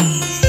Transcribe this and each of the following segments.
Give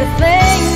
everything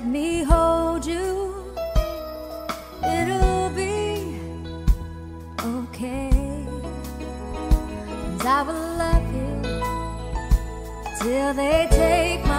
let me hold you, it'll be okay. And I will love you till they take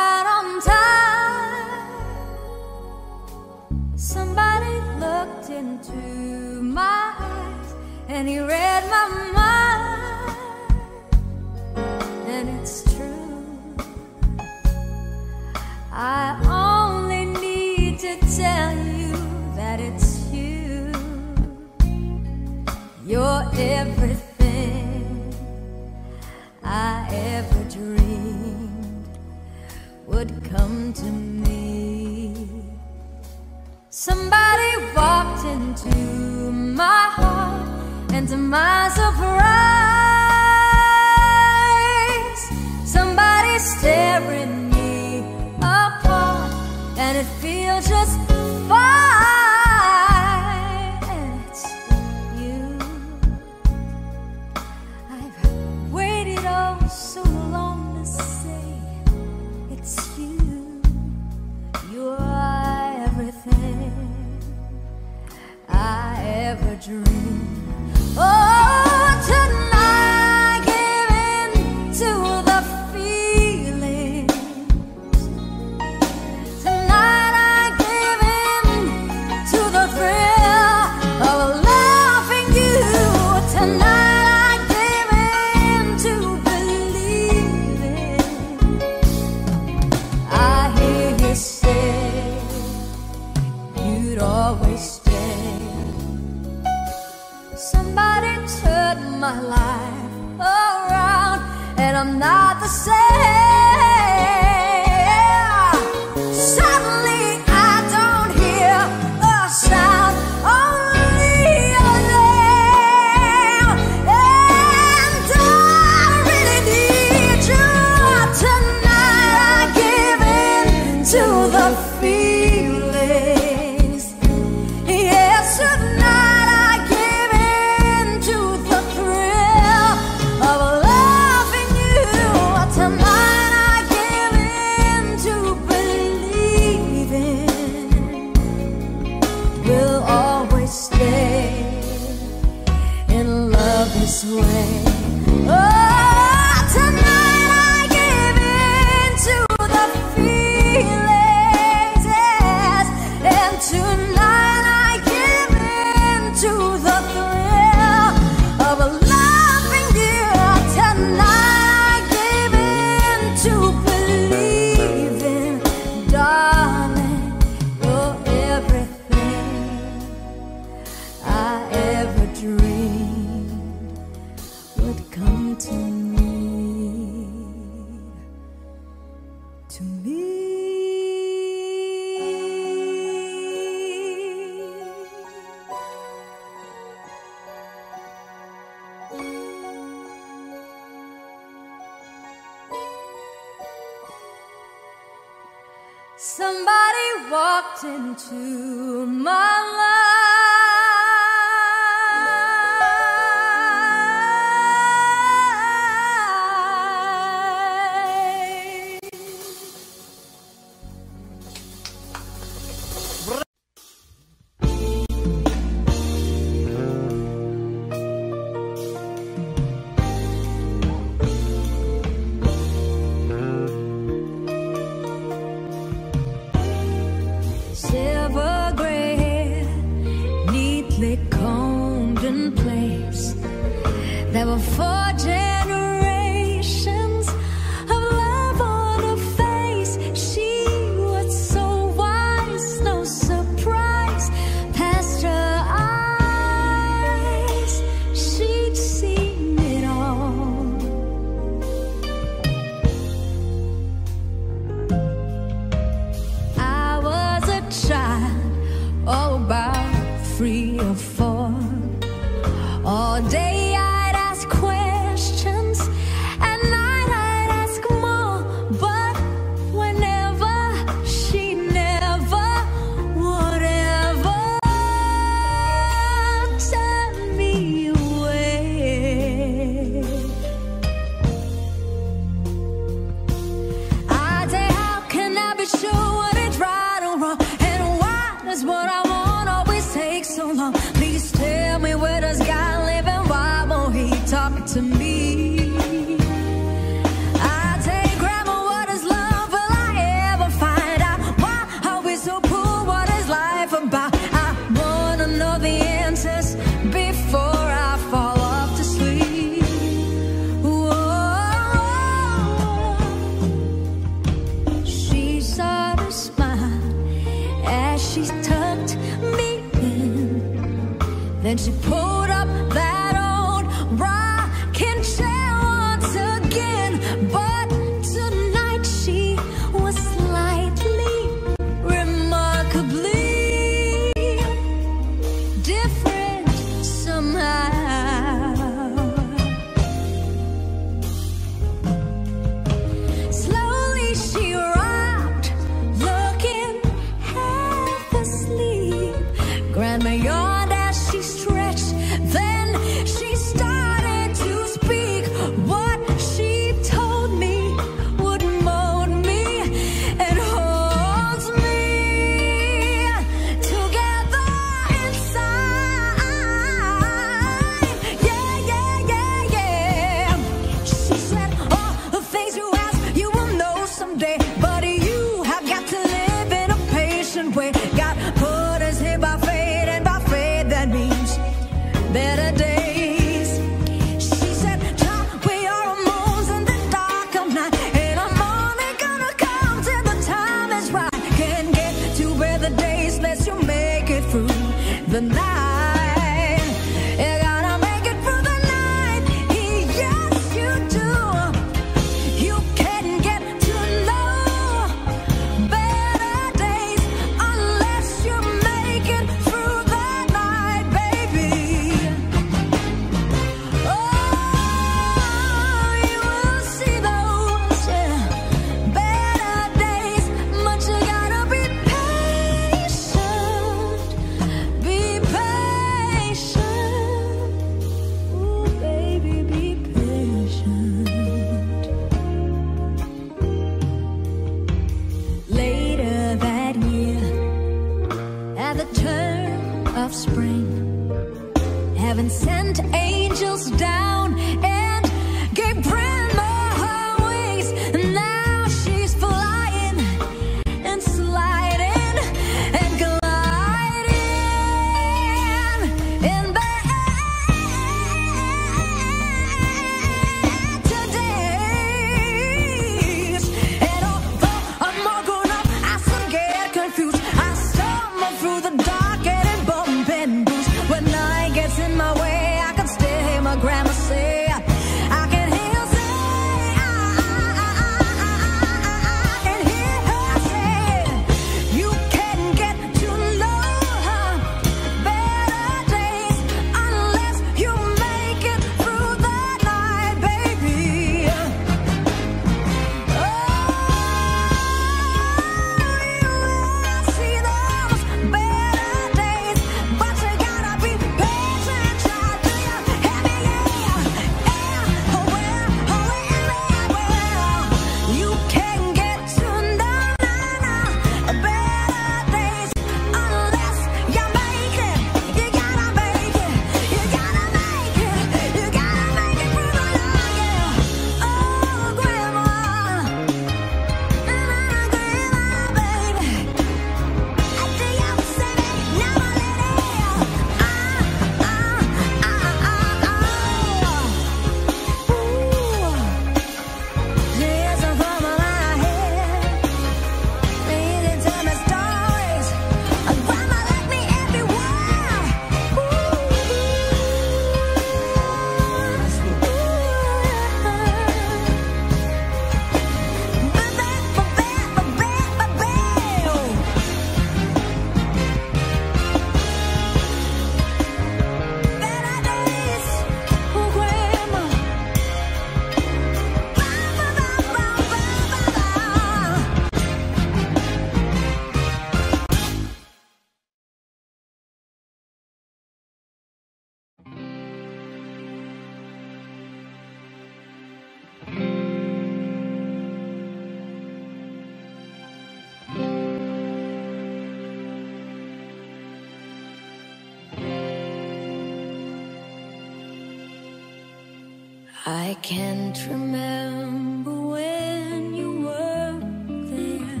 can't remember when you were there,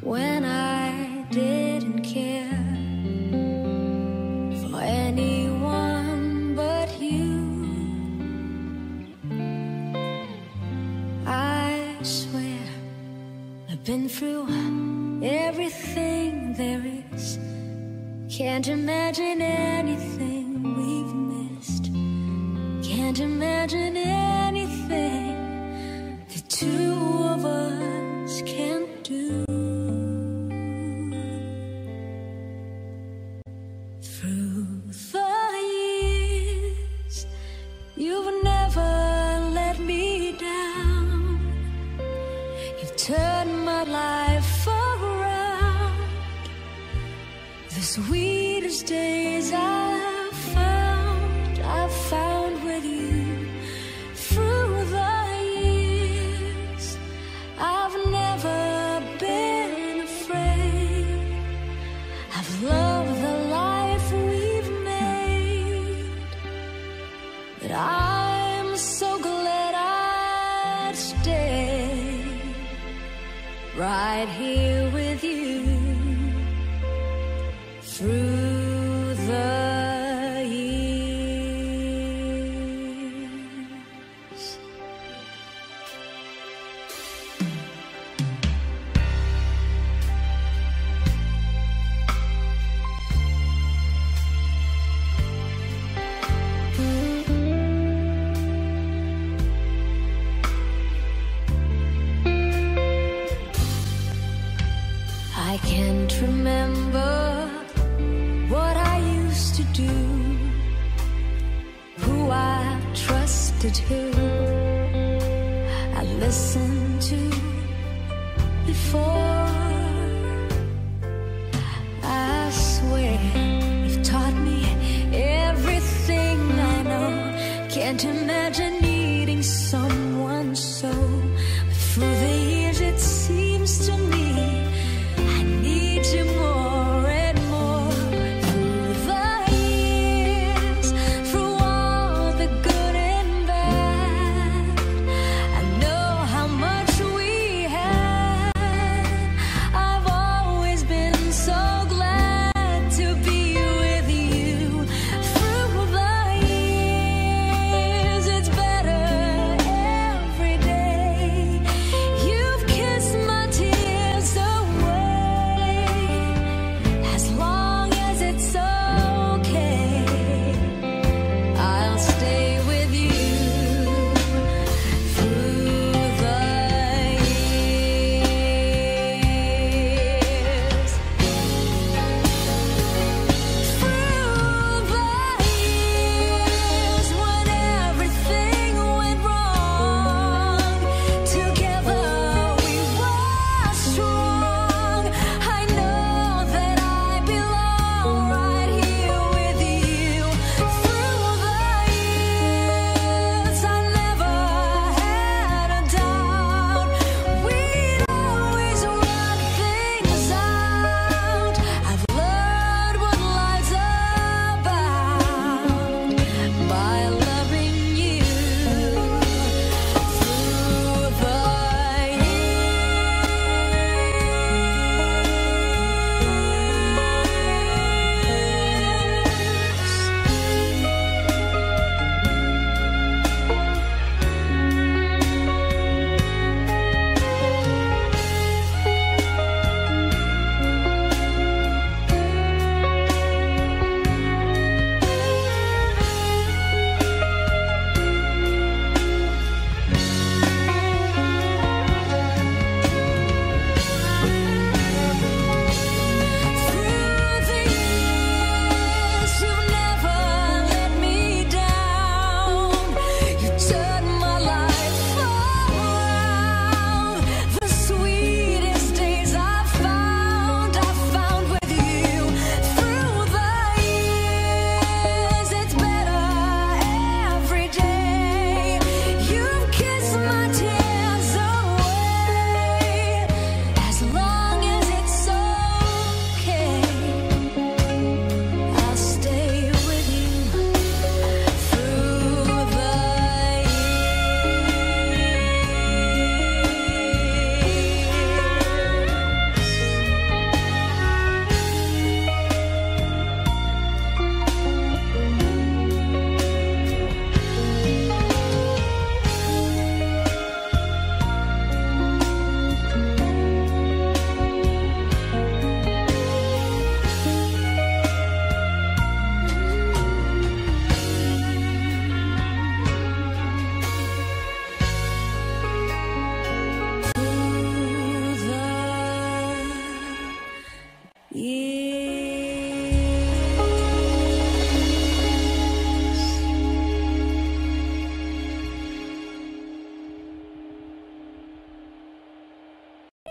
when I didn't care for anyone but you. I swear I've been through everything there is, can't imagine anything. Can't imagine anything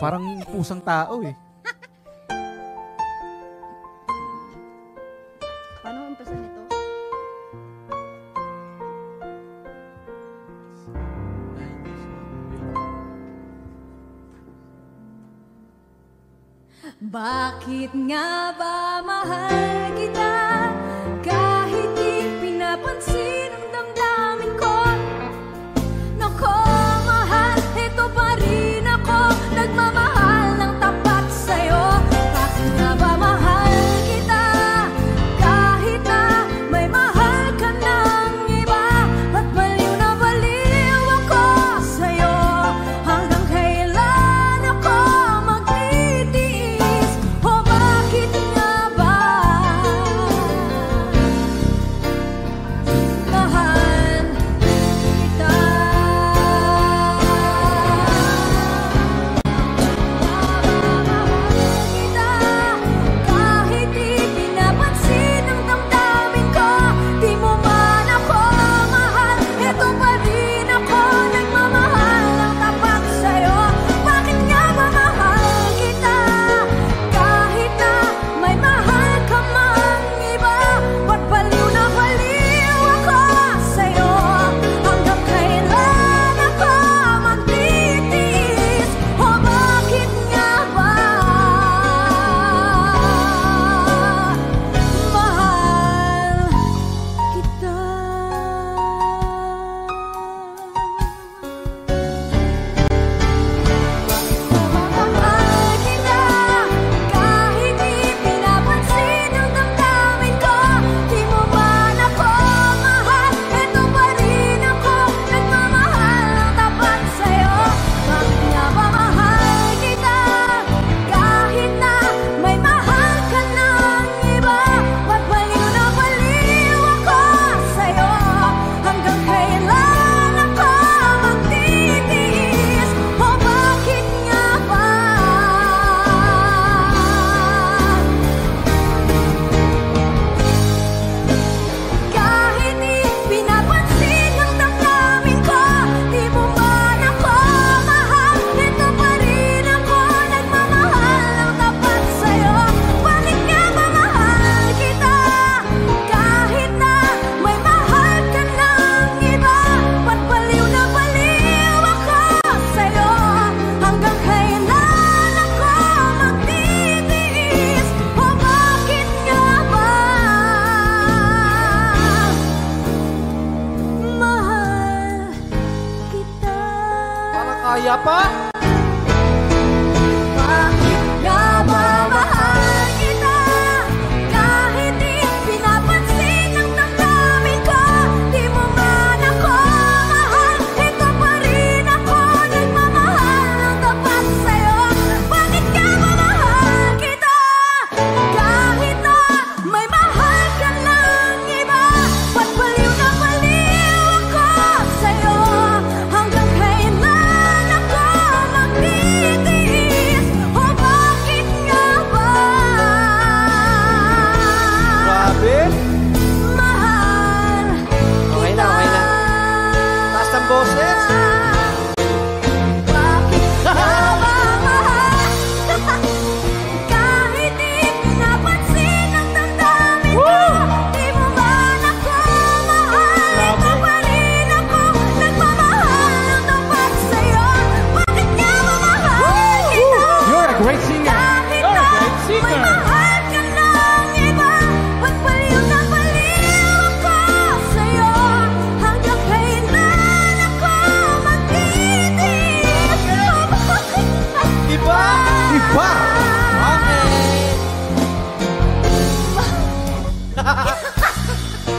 Parang pusang tao eh.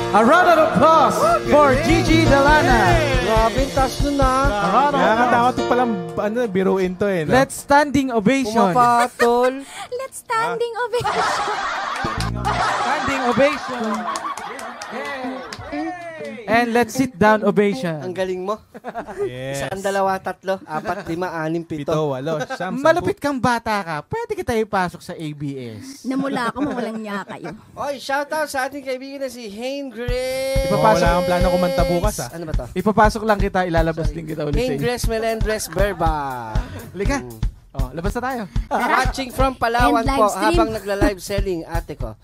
A round of applause oh, for Gigi Delana. Grabe, touch nun na. A round of applause. Nakakatakot ko palang ano, biruin to eh. No? Let's standing ovation. Pumapatol. Let's standing ah. ovation. standing ovation. And let's sit down Ang ovation. galing mo. Yes. Isang, dalawa, tatlo, apat, lima, anim, pito. Pito, walo, siyam, Malupit kang bata ka, pwede kita ipasok sa ABS. Namula ako, mawalang niya kayo. Oy, shoutout sa ating kaibigan na si Hane Grace. sampu. Oh, wala akong plano kumanta bukas ah. Ano ba to? Ipapasok lang kita, ilalabas din kita ulit sa Hane inyo. Grace Melendres Berba. Halika. Oh, labas na tayo. Watching from Palawan And live po stream. habang nagla-live selling ate ko.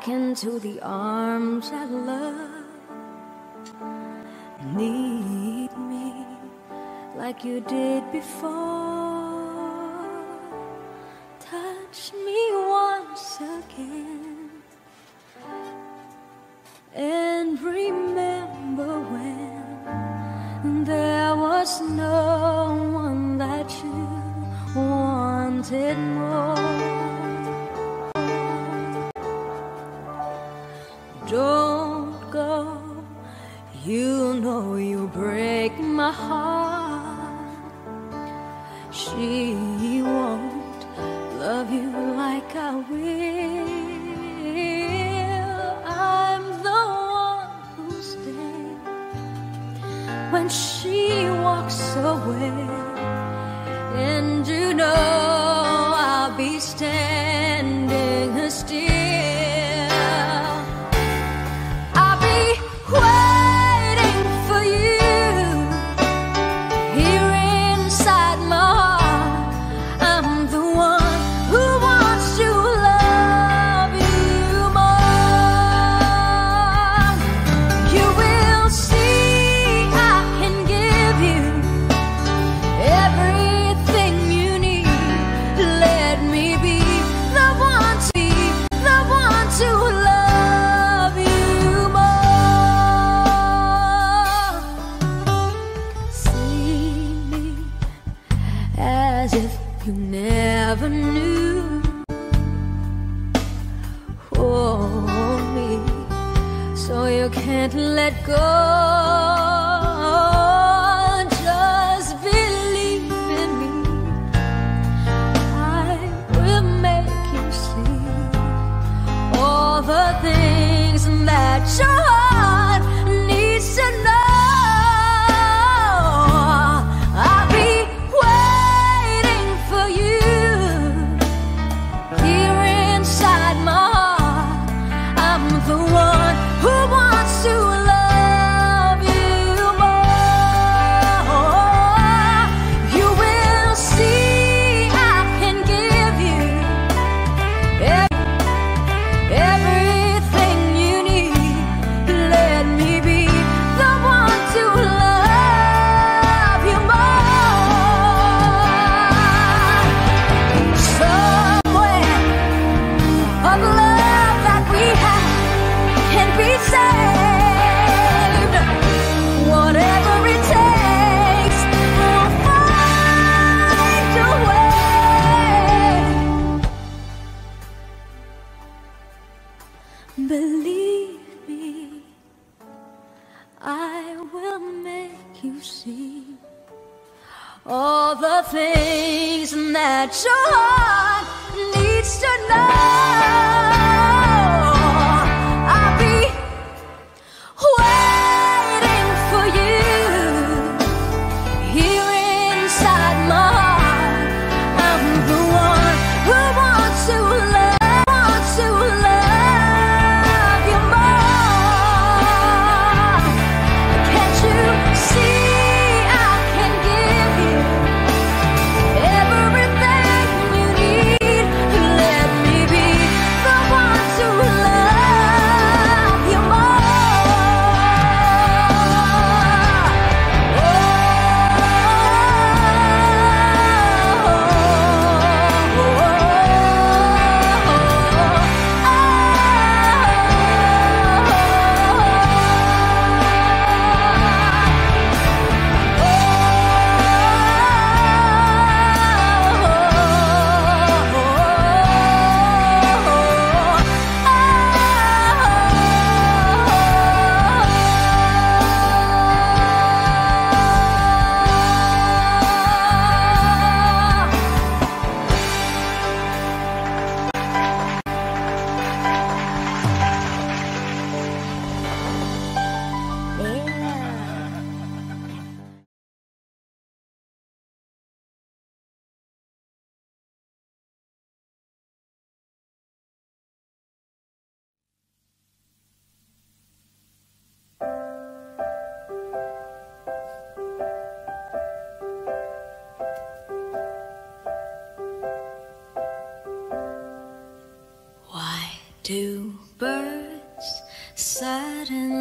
back into the arms I love need me like you did before.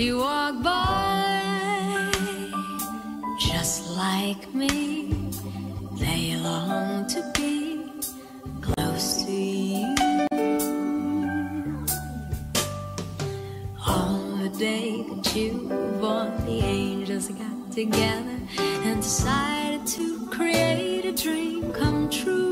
you walk by? Just like me, they long to be close to you. On the day that you were born, the angels got together and decided to create a dream come true.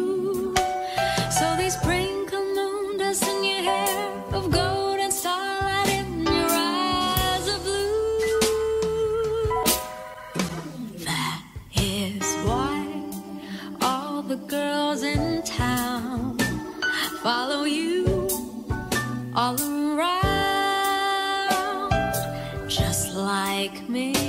Girls in town follow you all around, just like me.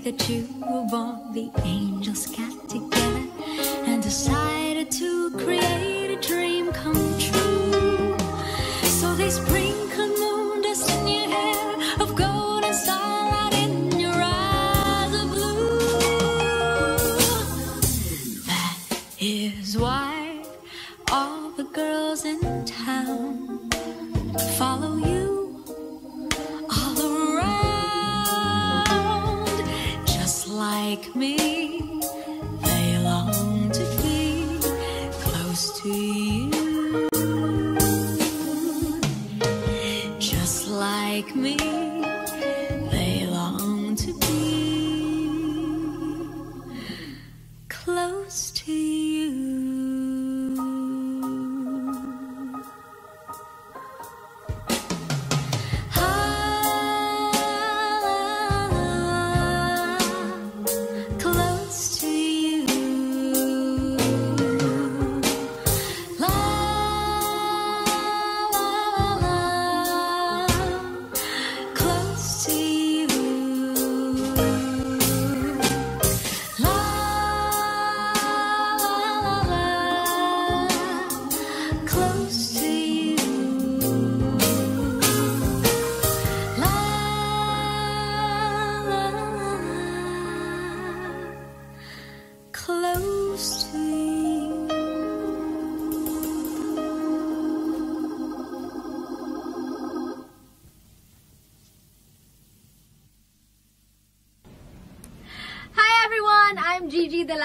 That you were born, the angels got together and decided to create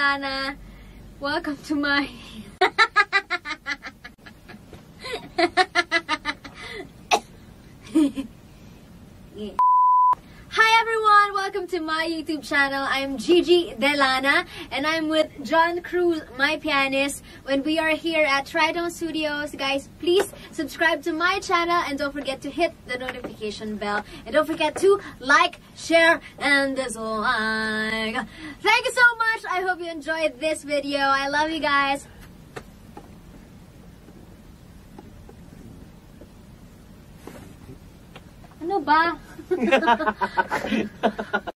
De Lana. Welcome to my everyone, welcome to my YouTube channel. I'm Gigi De Lana and I'm with John Cruz, my pianist. When we are here at Tritone Studios, guys, please subscribe to my channel and don't forget to hit the notification bell. And don't forget to like, share, and dislike. Thank you so much. I hope you enjoyed this video. I love you guys. Ano ba? 哈哈哈哈哈哈哈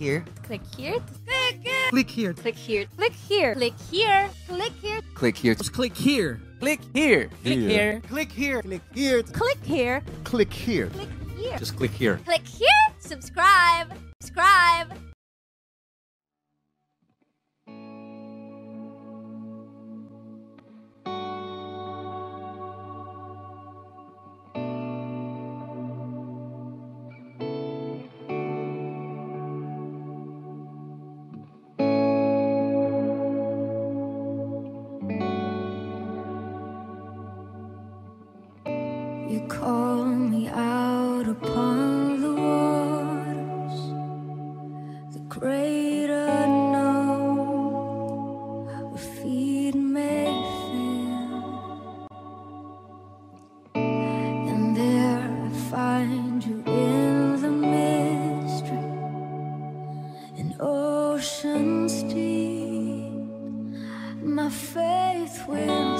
here. Click here. Click here. Click here. Click here. Click here. Click here. Click here. Click here. Just click here. Click here. Click here. Click here. Click here. Click here. Click here. Click here. Just click here. Click here. Subscribe. Subscribe. Oceans deep. My faith will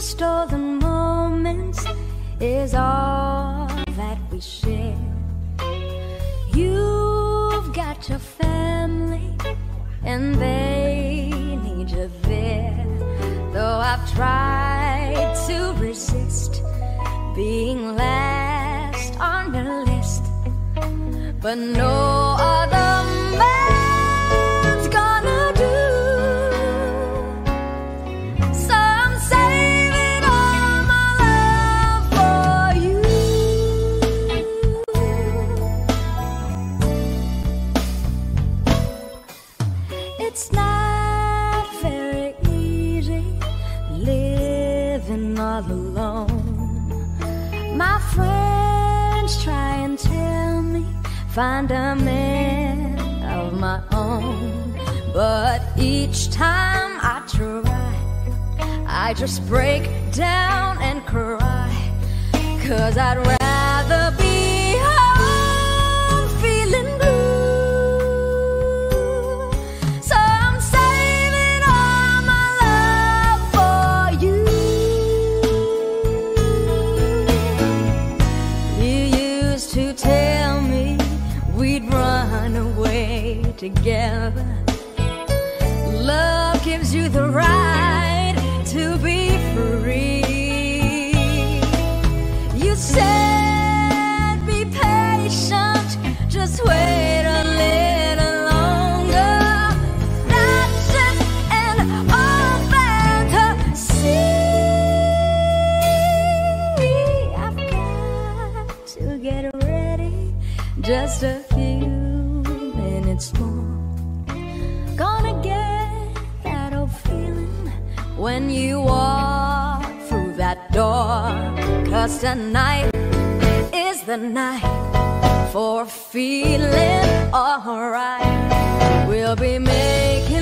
stolen moments is all that we share. You've got your family, and they need you there. Though I've tried to resist being last on the list, but no. find a man of my own. But each time I try, I just break down and cry. Cause I'd rather. gives you the right. tonight is the night for feeling alright. We'll be making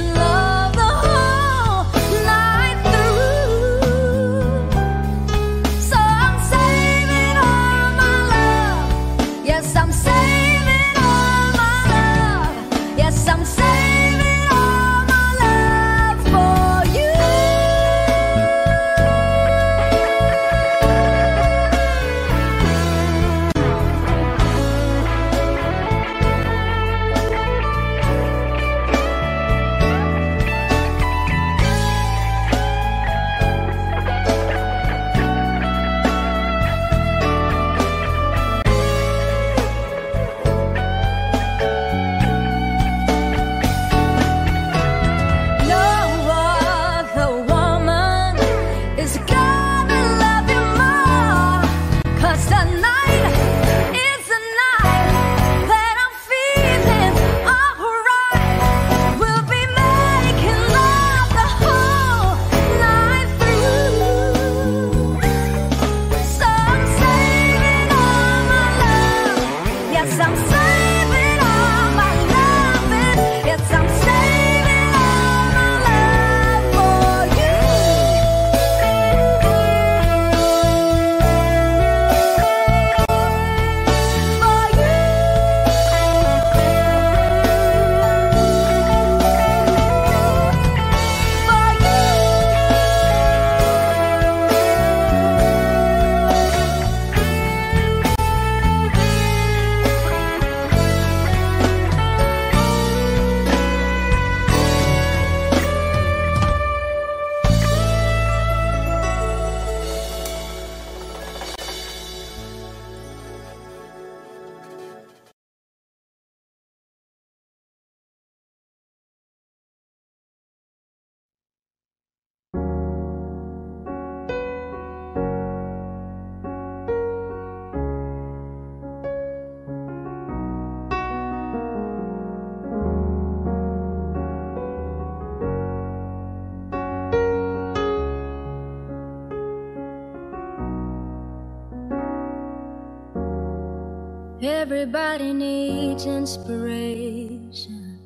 Everybody needs inspiration.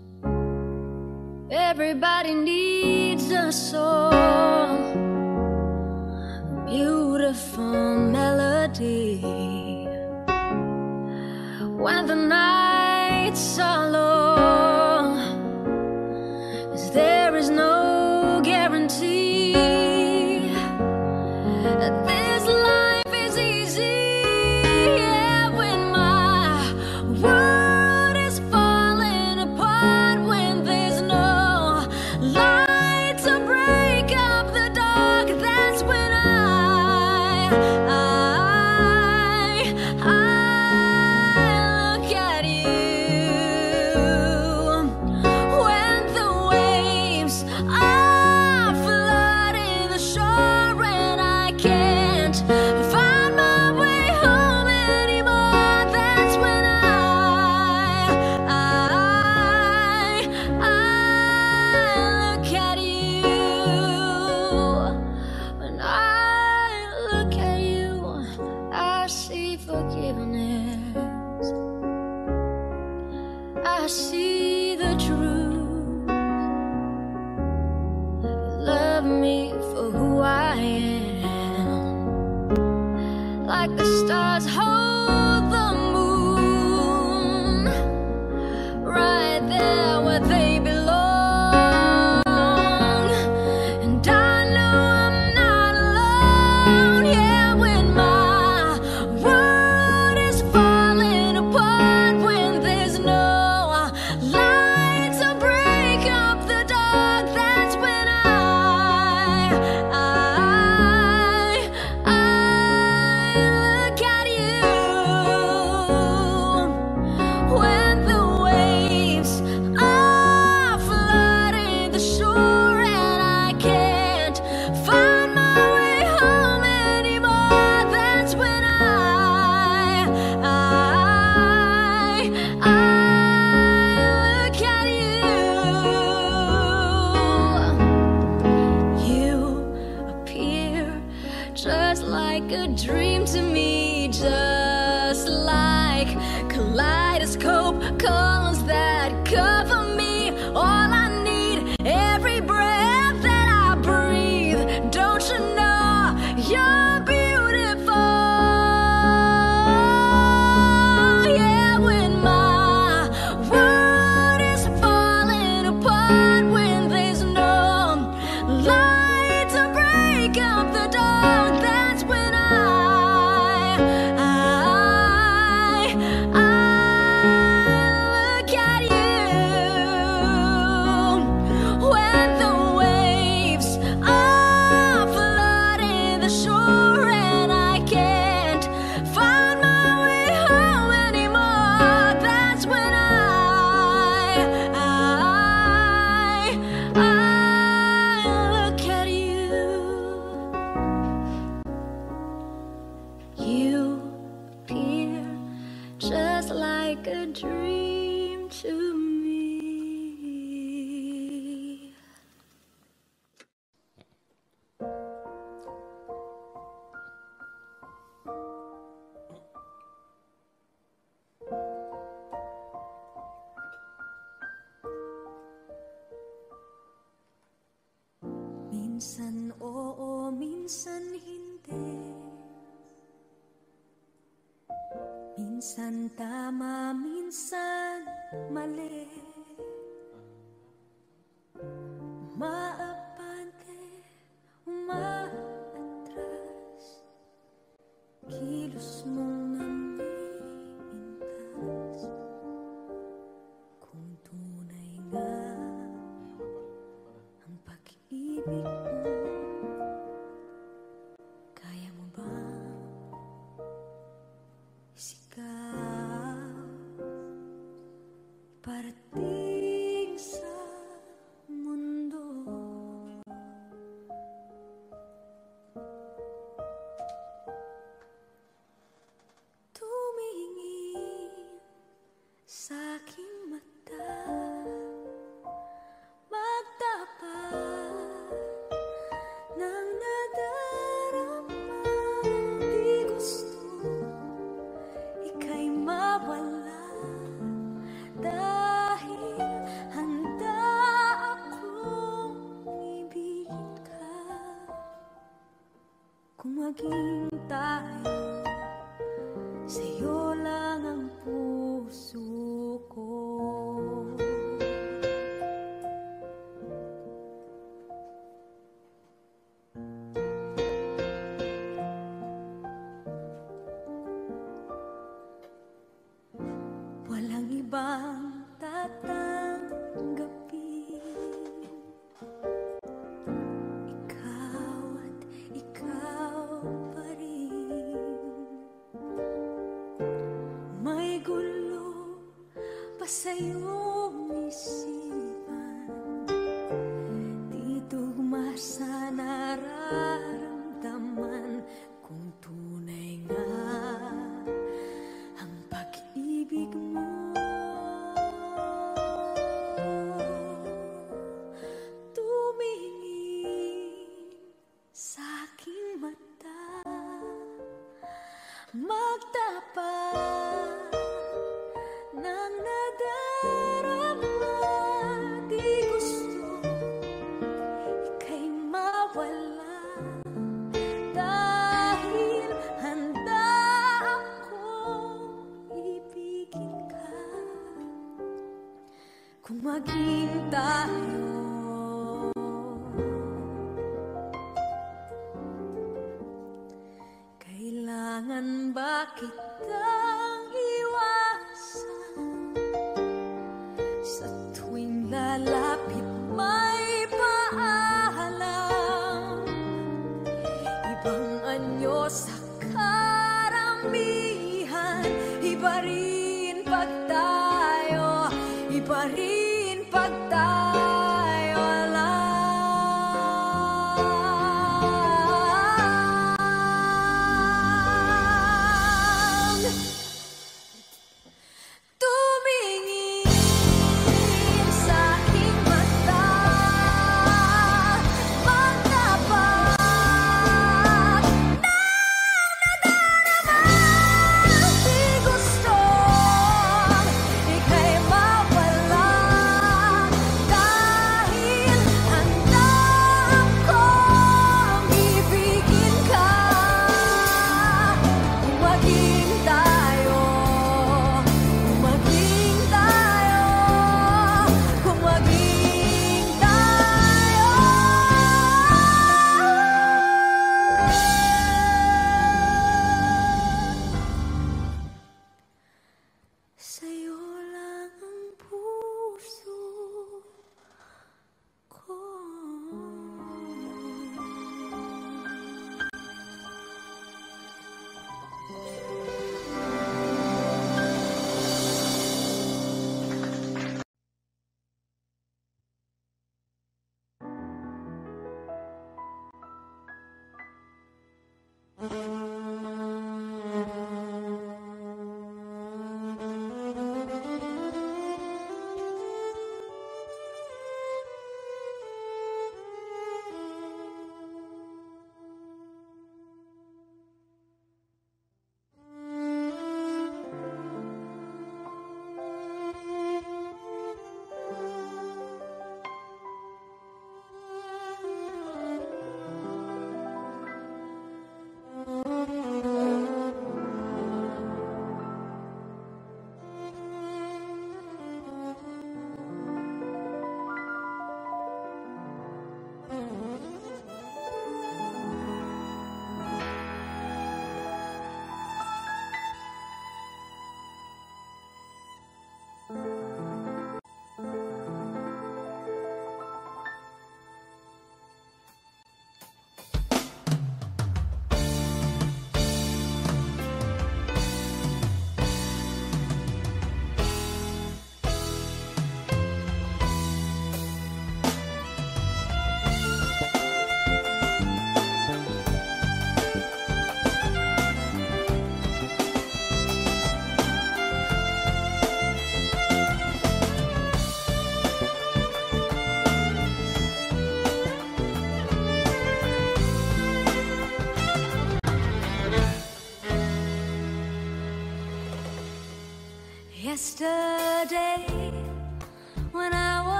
Everybody needs a soul.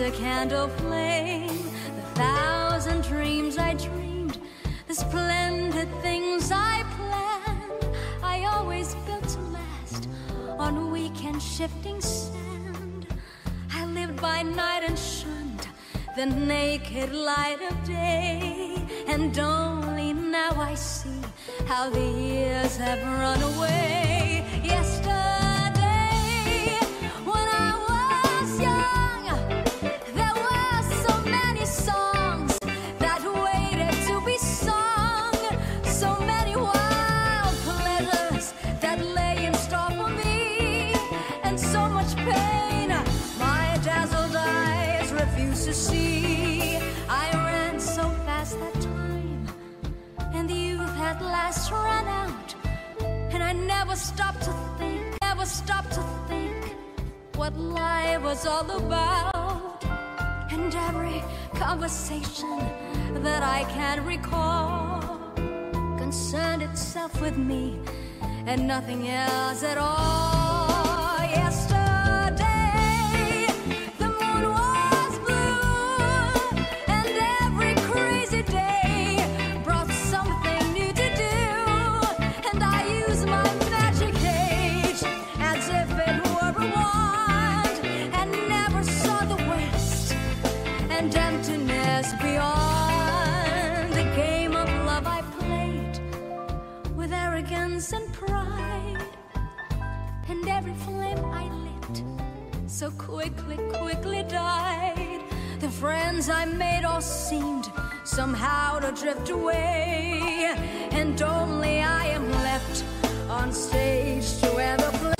A candle flame, the thousand dreams I dreamed, the splendid things I planned. I always built to last on weak and shifting sand. I lived by night and shunned the naked light of day. And only now I see how the years have run away. Last ran out. And I never stopped to think, never stopped to think what life was all about. And every conversation that I can recall concerned itself with me and nothing else at all. so quickly, quickly died. The friends I made all seemed somehow to drift away, and only I am left on stage to ever play.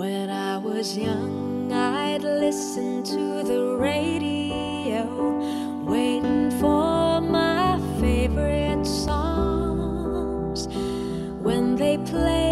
When I was young, I'd listen to the radio, waiting for my favorite songs. When they played,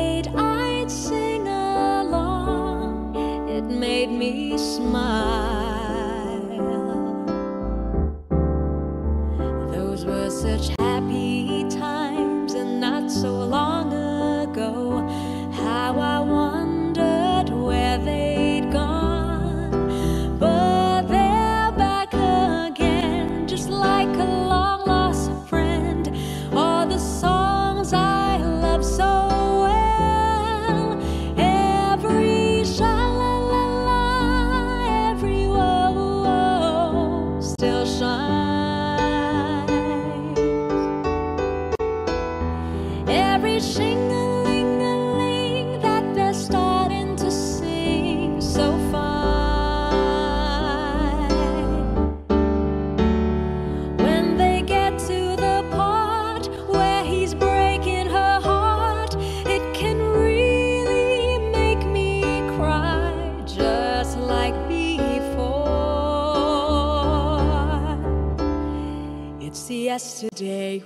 yesterday.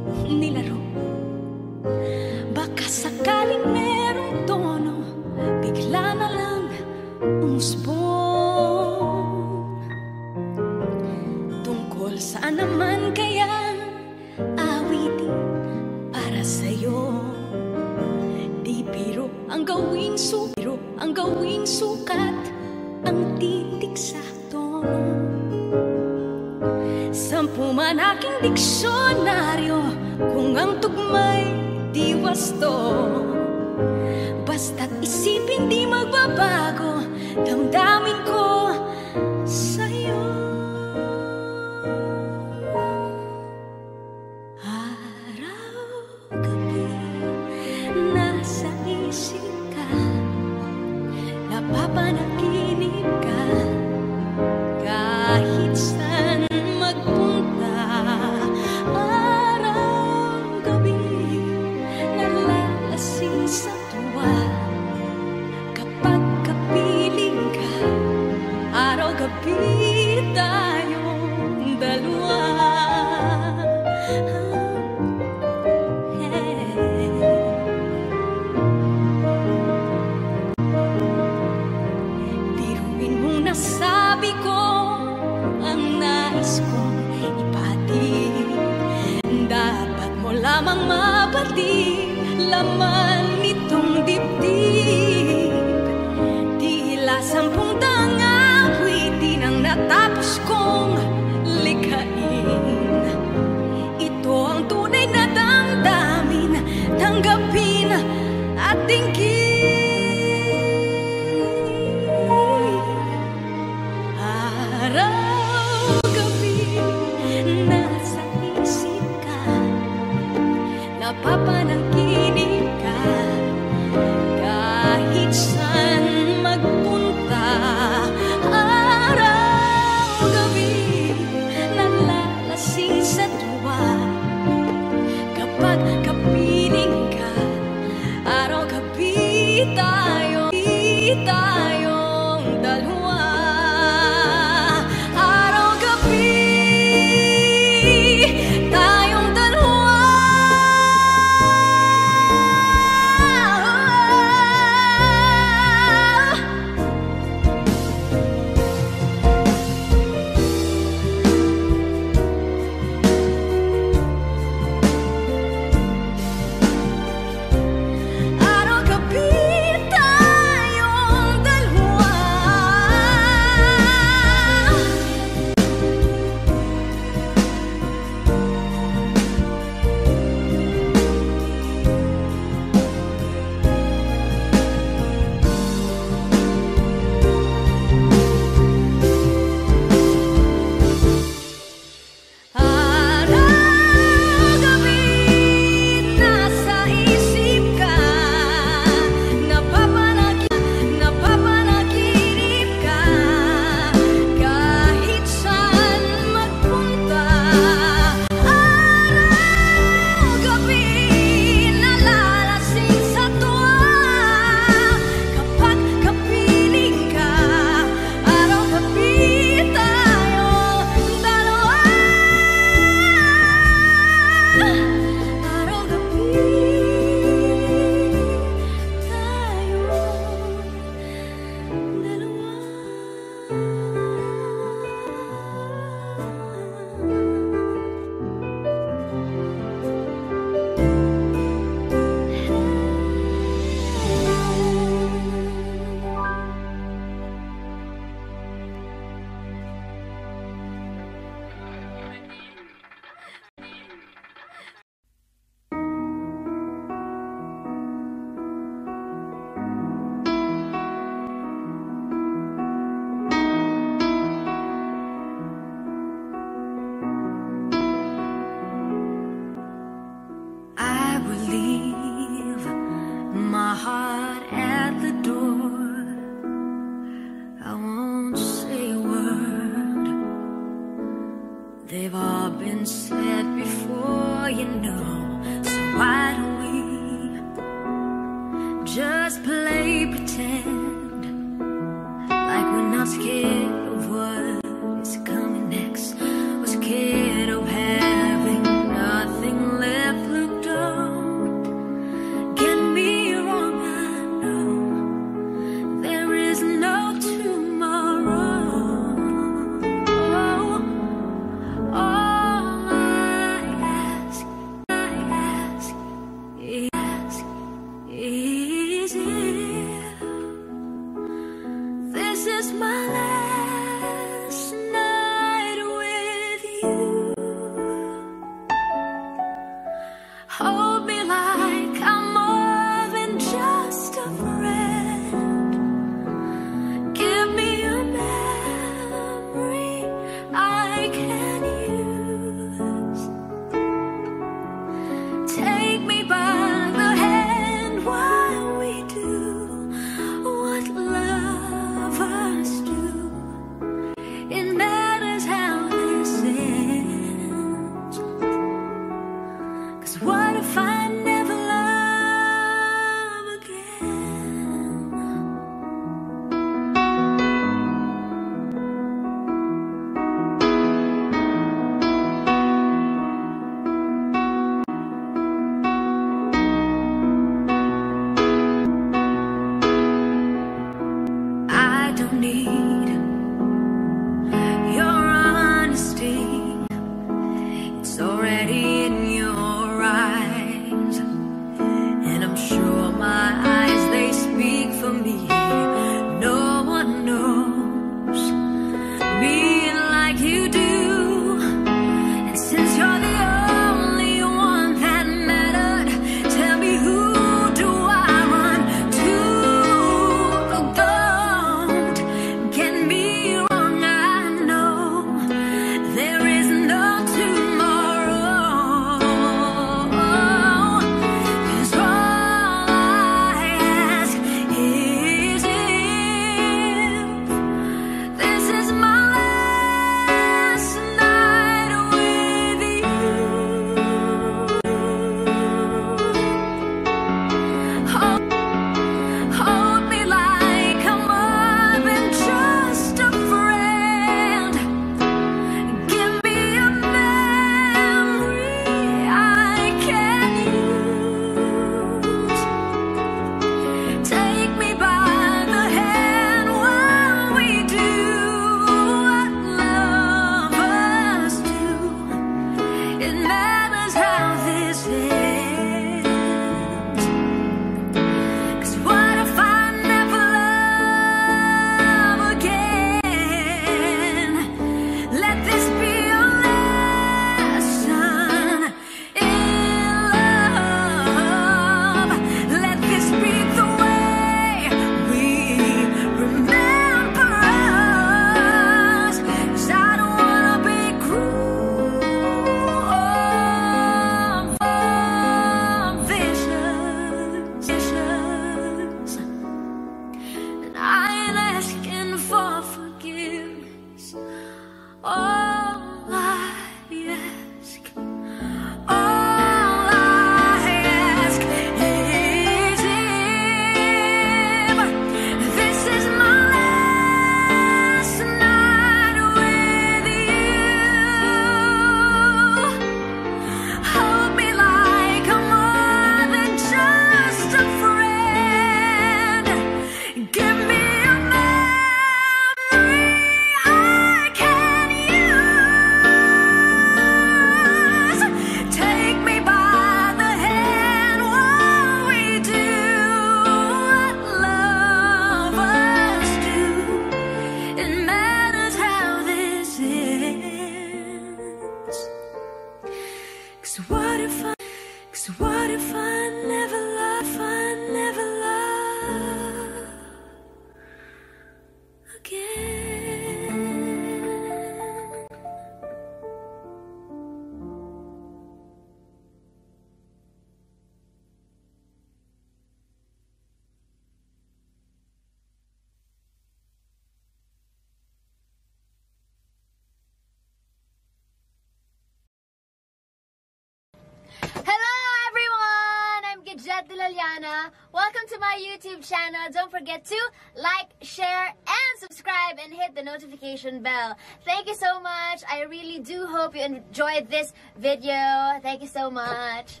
Notification bell. Thank you so much. I really do hope you enjoyed this video. Thank you so much.